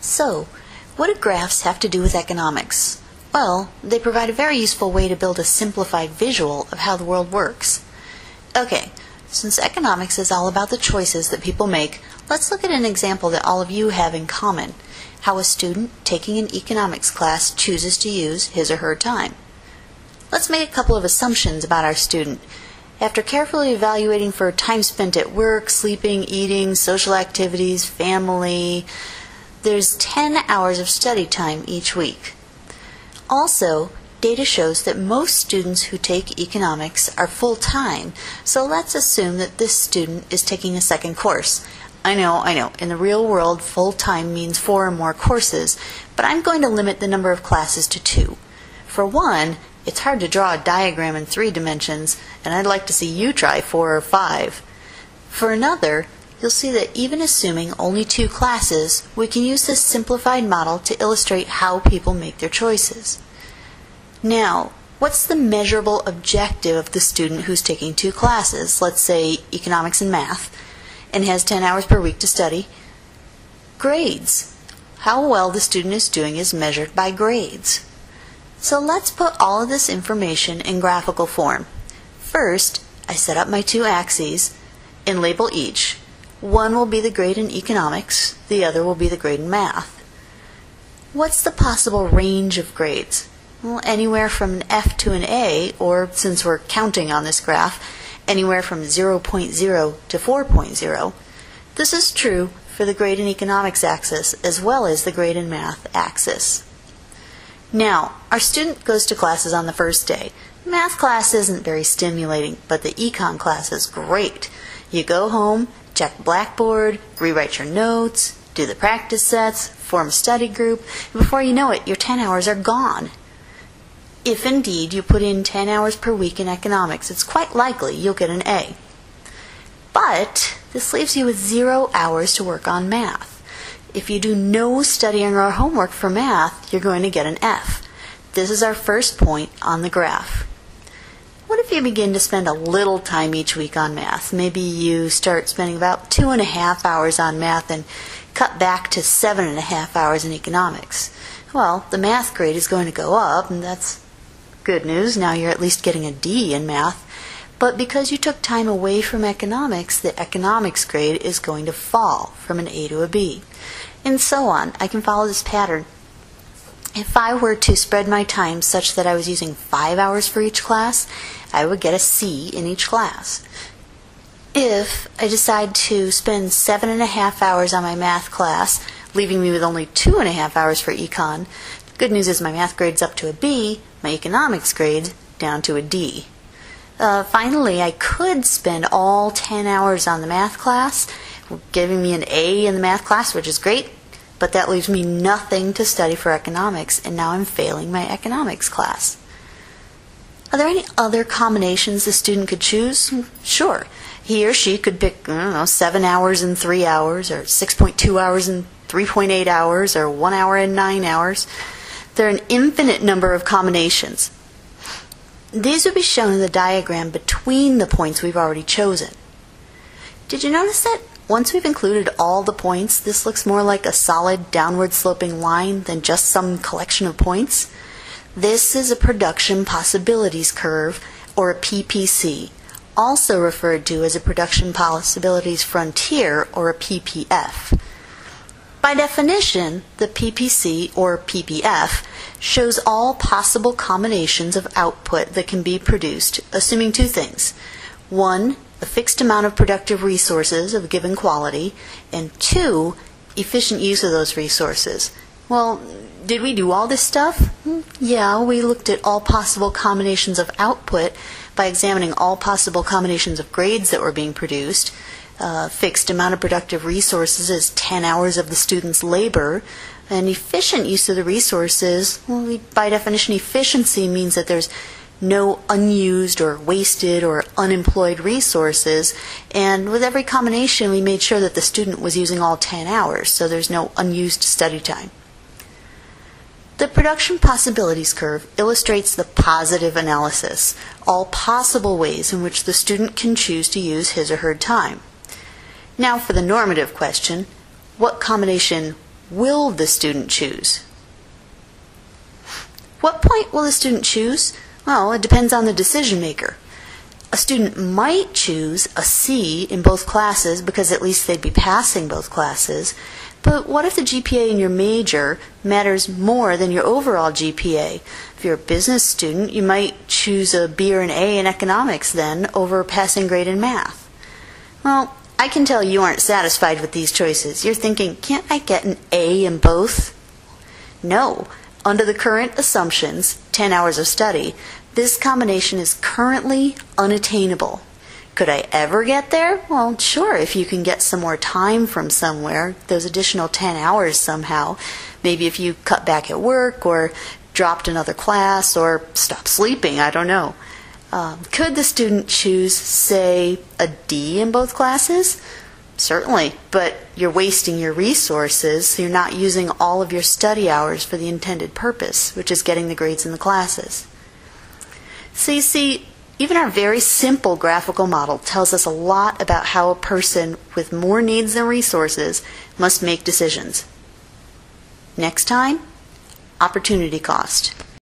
So, what do graphs have to do with economics? Well, they provide a very useful way to build a simplified visual of how the world works. Okay, since economics is all about the choices that people make, let's look at an example that all of you have in common how a student taking an economics class chooses to use his or her time. Let's make a couple of assumptions about our student. After carefully evaluating for time spent at work, sleeping, eating, social activities, family, there's 10 hours of study time each week. Also, data shows that most students who take economics are full time, so let's assume that this student is taking a second course. I know, I know, in the real world, full time means four or more courses, but I'm going to limit the number of classes to two. For one, it's hard to draw a diagram in three dimensions, and I'd like to see you try four or five. For another, you'll see that even assuming only two classes, we can use this simplified model to illustrate how people make their choices. Now, what's the measurable objective of the student who's taking two classes, let's say economics and math, and has 10 hours per week to study? Grades. How well the student is doing is measured by grades. So let's put all of this information in graphical form. First, I set up my two axes and label each. One will be the grade in economics, the other will be the grade in math. What's the possible range of grades? Well, anywhere from an F to an A, or since we're counting on this graph, anywhere from 0.0 to 4.0. This is true for the grade in economics axis as well as the grade in math axis. Now, our student goes to classes on the first day. Math class isn't very stimulating, but the econ class is great. You go home, check Blackboard, rewrite your notes, do the practice sets, form a study group, and before you know it, your 10 hours are gone. If indeed you put in 10 hours per week in economics, it's quite likely you'll get an A. But this leaves you with zero hours to work on math. If you do no studying or homework for math, you're going to get an F. This is our first point on the graph. You begin to spend a little time each week on math? Maybe you start spending about two and a half hours on math and cut back to seven and a half hours in economics. Well, the math grade is going to go up, and that's good news. Now you're at least getting a D in math. But because you took time away from economics, the economics grade is going to fall from an A to a B and so on. I can follow this pattern. If I were to spread my time such that I was using five hours for each class, I would get a C in each class. If I decide to spend seven and a half hours on my math class, leaving me with only two and a half hours for econ, the good news is my math grade's up to a B, my economics grade down to a D. Uh, finally, I could spend all 10 hours on the math class giving me an A in the math class, which is great, but that leaves me nothing to study for economics, and now I'm failing my economics class. Are there any other combinations the student could choose? Sure. He or she could pick, I don't know, 7 hours and 3 hours, or 6.2 hours and 3.8 hours, or 1 hour and 9 hours. There are an infinite number of combinations. These would be shown in the diagram between the points we've already chosen. Did you notice that once we've included all the points, this looks more like a solid downward sloping line than just some collection of points. This is a production possibilities curve, or a PPC, also referred to as a production possibilities frontier, or a PPF. By definition, the PPC, or PPF, shows all possible combinations of output that can be produced, assuming two things. One, a fixed amount of productive resources of given quality, and two, efficient use of those resources. Well, did we do all this stuff? Hmm, yeah, we looked at all possible combinations of output by examining all possible combinations of grades that were being produced. Uh, fixed amount of productive resources is 10 hours of the student's labor. And efficient use of the resources, well, we, by definition, efficiency means that there's no unused or wasted or unemployed resources. And with every combination, we made sure that the student was using all 10 hours, so there's no unused study time. The production possibilities curve illustrates the positive analysis, all possible ways in which the student can choose to use his or her time. Now for the normative question, what combination will the student choose? What point will the student choose? Well, it depends on the decision maker. A student might choose a C in both classes because at least they'd be passing both classes. But what if the GPA in your major matters more than your overall GPA? If you're a business student, you might choose a B or an A in economics then over a passing grade in math. Well, I can tell you aren't satisfied with these choices. You're thinking, can't I get an A in both? No. Under the current assumptions, 10 hours of study, this combination is currently unattainable. Could I ever get there? Well, sure, if you can get some more time from somewhere, those additional 10 hours somehow. Maybe if you cut back at work or dropped another class or stopped sleeping, I don't know. Um, could the student choose, say, a D in both classes? Certainly, but you're wasting your resources, so you're not using all of your study hours for the intended purpose, which is getting the grades in the classes. So you see, even our very simple graphical model tells us a lot about how a person with more needs than resources must make decisions. Next time, opportunity cost.